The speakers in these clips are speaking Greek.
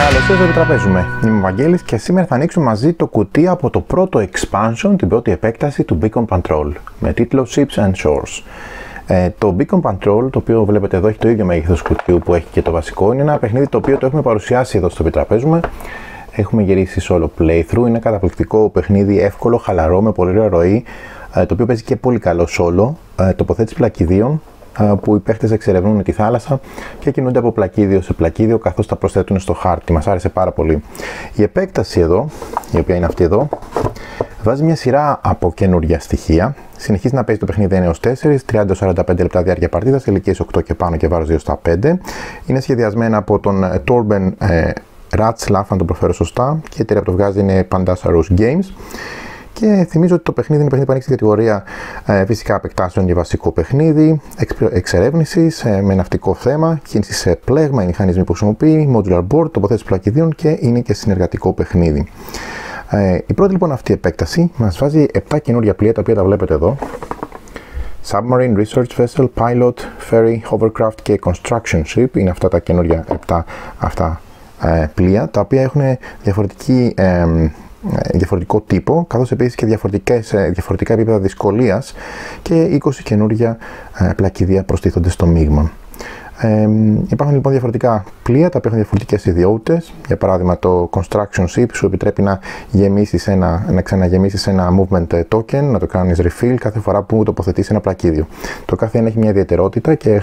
Καλώς ήρθατε στο Επιτραπέζουμε. Είμαι ο Βαγγέλης και σήμερα θα ανοίξουμε μαζί το κουτί από το πρώτο expansion, την πρώτη επέκταση του Beacon Patrol με τίτλο Ships and Shores. Ε, το Beacon Patrol, το οποίο βλέπετε εδώ, έχει το ίδιο μέγεθος κουτιού που έχει και το βασικό. Είναι ένα παιχνίδι το οποίο το έχουμε παρουσιάσει εδώ στο Επιτραπέζουμε. Έχουμε γυρίσει solo playthrough. Είναι καταπληκτικό παιχνίδι, εύκολο, χαλαρό, με πολύ ωραία ροή. Ε, το οποίο παίζει και πολύ καλό solo. Ε, τοποθέτηση πλακιδίων που οι παίχτες εξερευνούν τη θάλασσα και κινούνται από πλακίδιο σε πλακίδιο καθώς τα προσθέτουν στο χάρτη. Μας άρεσε πάρα πολύ. Η επέκταση εδώ, η οποία είναι αυτή εδώ, βάζει μια σειρά από καινούργια στοιχεία. Συνεχίζει να παίζει το παιχνίδι 1 έως 4, 30-45 λεπτά διάρκεια παρτίδας, ηλικίες 8 και πάνω και βάρος 2 στα 5. Είναι σχεδιασμένα από τον Torben Ratzlaff, αν το προφέρω σωστά, και η εταιρεία που το βγάζει είναι Pandasarus Games. Και θυμίζω ότι το παιχνίδι είναι παιχνίδι που ανοίξει την κατηγορία ε, φυσικά επεκτάσεων για βασικό παιχνίδι, εξερεύνησης ε, με ναυτικό θέμα, κίνηση σε πλέγμα, οι μηχανισμοί που χρησιμοποιεί, modular board, τοποθέτηση πλακιδίων και είναι και συνεργατικό παιχνίδι. Ε, η πρώτη λοιπόν αυτή επέκταση μας βάζει 7 καινούργια πλοία τα οποία τα βλέπετε εδώ. Submarine, Research Vessel, Pilot, Ferry, Hovercraft και Construction Ship είναι αυτά τα καινούργια 7 αυτά ε, πλοία τα οποία έχουν διαφορετική ε, ε, διαφορετικό τύπο, καθώς επίσης και διαφορετικές, ε, διαφορετικά επίπεδα δυσκολίας και 20 καινούργια ε, πλακίδια προστίθονται στο μείγμα. Ε, υπάρχουν λοιπόν διαφορετικά πλοία τα οποία έχουν διαφορετικές ιδιότητες. Για παράδειγμα, το construction ship σου επιτρέπει να, γεμίσεις ένα, να ξαναγεμίσεις ένα movement token, να το κάνεις refill κάθε φορά που τοποθετείς ένα πλακίδιο. Το κάθε ένα έχει μια ιδιαιτερότητα και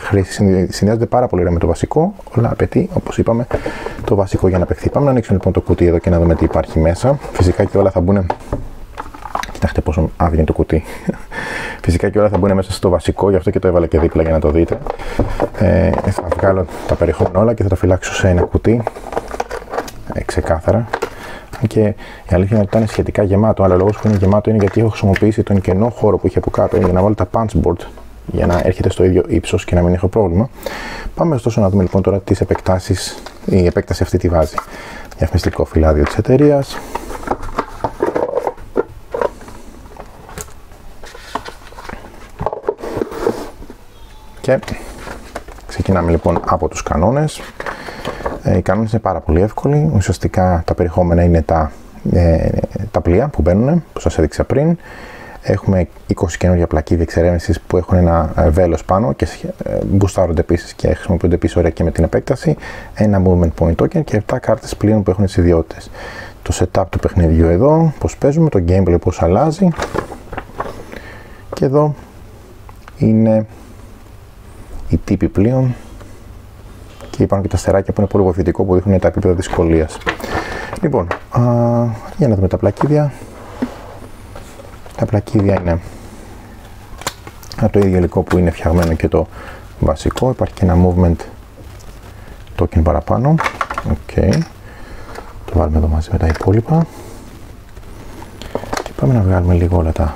συνδυάζεται πάρα πολύ ωραία με το βασικό. Όλα απαιτεί, όπως είπαμε, το βασικό για να παιχθεί. Πάμε να ανοίξουμε λοιπόν το κουτί εδώ και να δούμε τι υπάρχει μέσα. Φυσικά και όλα θα μπουν Κοιτάξτε πόσο άδειο είναι το κουτί. Φυσικά και όλα θα μπουν μέσα στο βασικό, γι' αυτό και το έβαλα και δίπλα για να το δείτε. Ε, θα βγάλω τα περιεχόμενα όλα και θα τα φυλάξω σε ένα κουτί. Ε, ξεκάθαρα. Και η αλήθεια είναι ότι ήταν σχετικά γεμάτο. Αλλά λόγος που είναι γεμάτο είναι γιατί έχω χρησιμοποιήσει τον κενό χώρο που είχε από κάτω για να βάλω τα punch board για να έρχεται στο ίδιο ύψος και να μην έχω πρόβλημα. Πάμε ωστόσο να δούμε λοιπόν τώρα τις επεκτάσεις η επέκταση αυτή τη βάζει. Διαφημιστικό φυλάδιο της εταιρείας. Και ξεκινάμε λοιπόν από τους κανόνες. Ε, οι κανόνες είναι πάρα πολύ εύκολοι. Ουσιαστικά τα περιεχόμενα είναι τα, ε, τα πλοία που μπαίνουν, που σας έδειξα πριν. Έχουμε 20 καινούργια πλακίδια εξερεύνησης που έχουν ένα ε, βέλος πάνω και ε, μπουστάρονται επίσης και χρησιμοποιούνται επίσης ωραία και με την επέκταση. Ένα movement point token και 7 κάρτες πλοίων που έχουν τις ιδιότητες. Το setup του παιχνιδιού εδώ, πώς παίζουμε, το gameplay πώς αλλάζει. Και εδώ είναι οι τύποι πλοίων και υπάρχουν και τα στεράκια που είναι πολύ βοηθητικό που δείχνουν τα επίπεδα δυσκολίας. Λοιπόν, α, για να δούμε τα πλακίδια. Τα πλακίδια είναι από το ίδιο υλικό που είναι φτιαγμένο και το βασικό. Υπάρχει και ένα movement token παραπάνω. Okay. Το βάλουμε εδώ μαζί με τα υπόλοιπα. Και πάμε να βγάλουμε λίγο όλα τα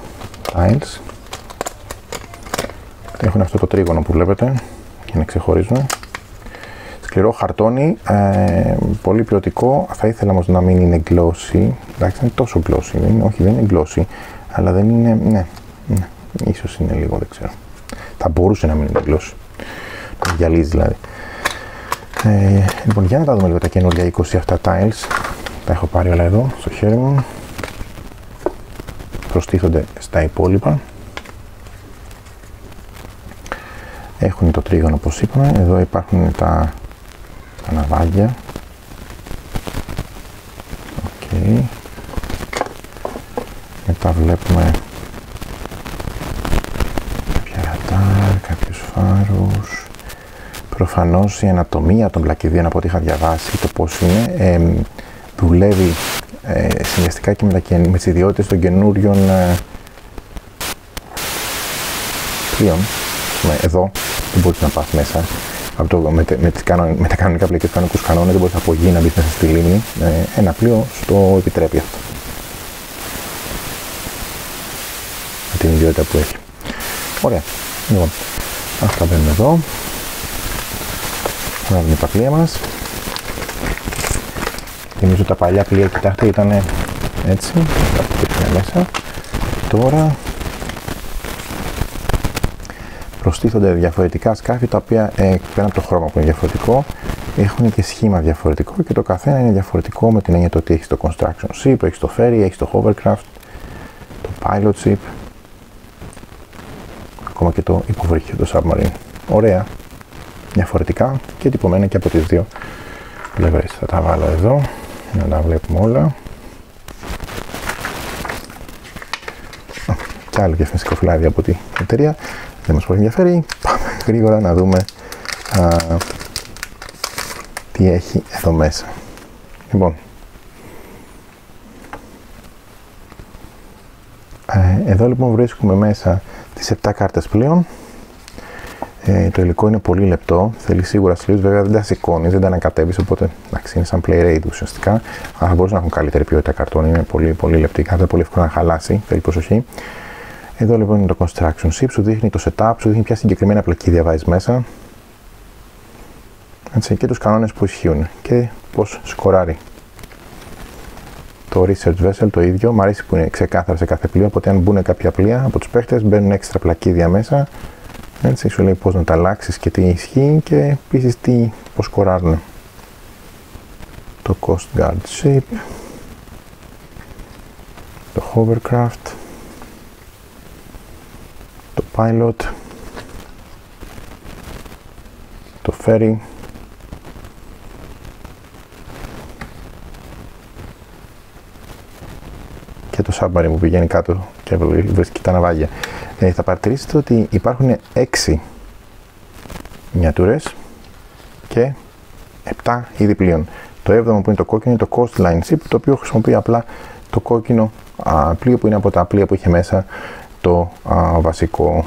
tiles έχουν αυτό το τρίγωνο που βλέπετε για να ξεχωρίζουν σκληρό χαρτόνι, ε, πολύ ποιοτικό θα ήθελα όμως να μην είναι glossy εντάξει είναι τόσο glossy, δεν είναι, όχι δεν είναι glossy αλλά δεν είναι, ναι, ναι ίσως είναι λίγο, δεν ξέρω. Θα μπορούσε να μην είναι glossy το γυαλίζει δηλαδή. Ε, λοιπόν για να τα δούμε λίγο τα καινούργια 20 αυτά tiles. Τα έχω πάρει όλα εδώ στο χέρι μου. Προστίθονται στα υπόλοιπα. Έχουν το τρίγωνο όπως είπαμε. Εδώ υπάρχουν τα, τα ναυάγια okay. Μετά βλέπουμε κάποια ρατάρ, κάποιους φάρους προφανώς η ανατομία των πλακιδίων από ό,τι είχα διαβάσει το πώς είναι ε, δουλεύει ε, συνδυαστικά και με, τα, με τις ιδιότητες των καινούριων ε, πλοίων εδώ δεν μπορείς να πας μέσα. Από το, με, με, τις κανον, με τα κανονικά πλοία και τους κανονικούς κανόνες δεν μπορείς από γη να μπεις μέσα στη λίμνη. Ε, ένα πλοίο στο επιτρέπει αυτό. Την ιδιότητα που έχει. Ωραία. Λοιπόν, αυτά μπαίνουν εδώ. Να δούμε τα πλοία μας. Θυμίζω τα παλιά πλοία, κοιτάξτε, ήταν έτσι. Τα μέσα. Τώρα προστίθονται διαφορετικά σκάφη τα οποία ε, πέραν από το χρώμα που είναι διαφορετικό έχουν και σχήμα διαφορετικό και το καθένα είναι διαφορετικό με την έννοια το ότι έχει το construction ship, έχει το ferry, έχει το hovercraft, το pilot ship, ακόμα και το υποβρύχιο, το submarine. Ωραία, διαφορετικά και τυπωμένα και από τις δύο πλευρές. Θα τα βάλω εδώ να τα βλέπουμε όλα. Και άλλο διαφημιστικό φυλάδι από την εταιρεία. Δεν μας πολύ ενδιαφέρει. Πάμε γρήγορα να δούμε α, τι έχει εδώ μέσα. Λοιπόν, ε, εδώ λοιπόν βρίσκουμε μέσα τις 7 κάρτες πλέον. Ε, το υλικό είναι πολύ λεπτό, θέλει σίγουρα sleeves, βέβαια δεν τα σηκώνεις, δεν τα ανακατεύεις, οπότε εντάξει, είναι σαν play rate ουσιαστικά. Αλλά θα μπορούσαν να έχουν καλύτερη ποιότητα καρτών, είναι πολύ, πολύ λεπτή κάρτα, πολύ εύκολο να χαλάσει, θέλει προσοχή. Εδώ λοιπόν είναι το construction ship, σου δείχνει το setup, σου δείχνει ποια συγκεκριμένα πλακίδια βάζεις μέσα. Έτσι, και τους κανόνες που ισχύουν και πώς σκοράρει. Το research vessel το ίδιο, μου αρέσει που είναι ξεκάθαρα σε κάθε πλοίο, οπότε αν μπουν κάποια πλοία από τους παίχτες μπαίνουν έξτρα πλακίδια μέσα. Έτσι, σου λέει πώς να τα αλλάξεις και τι ισχύει και επίσης τι, πώς σκοράρουν. Το Coast Guard Ship, το Hovercraft, το Pilot, το Ferry, το Submarine που πηγαίνει κάτω και βρίσκει τα ναυάγια. Ε, θα παρατηρήσετε ότι υπάρχουν 6 μiniatures και 7 είδη πλοίων. Το 7ο που είναι το κόκκινο είναι το Coastline Ship, το οποίο χρησιμοποιεί απλά το κόκκινο α, πλοίο που είναι από τα πλοία που είχε μέσα το α, βασικό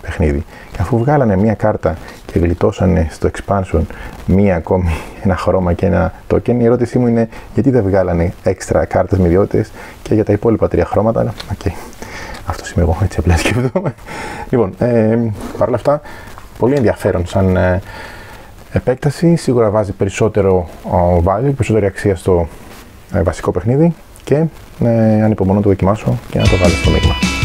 παιχνίδι. Και αφού βγάλανε μία κάρτα και γλιτώσανε στο expansion μία ακόμη ένα χρώμα και ένα token, η ερώτησή μου είναι γιατί δεν βγάλανε έξτρα κάρτες με ιδιότητες και για τα υπόλοιπα τρία χρώματα, αλλά okay. αυτός είμαι εγώ, έτσι απλά σκέφτομαι. λοιπόν, ε, παρ' αυτά, πολύ ενδιαφέρον σαν ε, επέκταση, σίγουρα βάζει περισσότερο value, περισσότερη αξία στο ε, βασικό παιχνίδι και ε, ανυπομονώ να το δοκιμάσω και να το βάλω στο μείγμα.